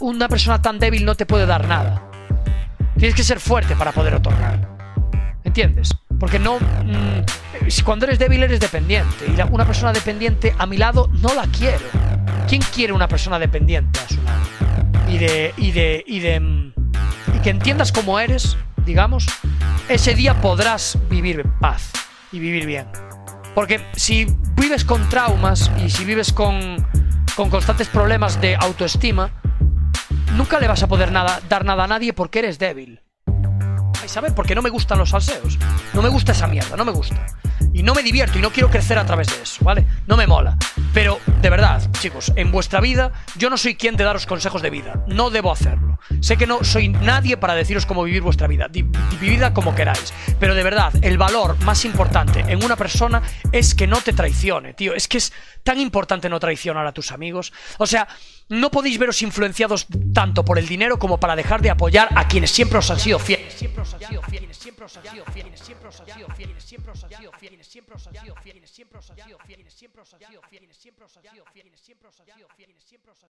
una persona tan débil no te puede dar nada. Tienes que ser fuerte para poder otorgar. ¿Entiendes? Porque no. Mm, cuando eres débil eres dependiente. Y una persona dependiente a mi lado no la quiero. ¿Quién quiere una persona dependiente a su lado? Y de. y de. y de. Mm, y que entiendas cómo eres, digamos, ese día podrás vivir en paz y vivir bien. Porque si vives con traumas y si vives con, con constantes problemas de autoestima, nunca le vas a poder nada, dar nada a nadie porque eres débil. Ay, ¿sabes? Porque no me gustan los salseos. No me gusta esa mierda, no me gusta. Y no me divierto y no quiero crecer a través de eso, ¿vale? No me mola. Pero, de verdad, chicos, en vuestra vida, yo no soy quien de daros consejos de vida. No debo hacerlo. Sé que no soy nadie para deciros cómo vivir vuestra vida. Vividla como queráis. Pero de verdad, el valor más importante en una persona es que no te traicione, tío. Es que es tan importante no traicionar a tus amigos. O sea, no podéis veros influenciados tanto por el dinero como para dejar de apoyar a quienes siempre os han sido fieles. Siempre os han sido fieles. Siempre os han sido fieles. Siempre os han sido fieles. Siempre os han sido fieles. Siempre os han sido fieles. Siempre os han sido fieles. Siempre os han sido fieles. Siempre os han sido fieles. Siempre os han sido fieles. Siempre os han sido fieles. Siempre os han sido fieles.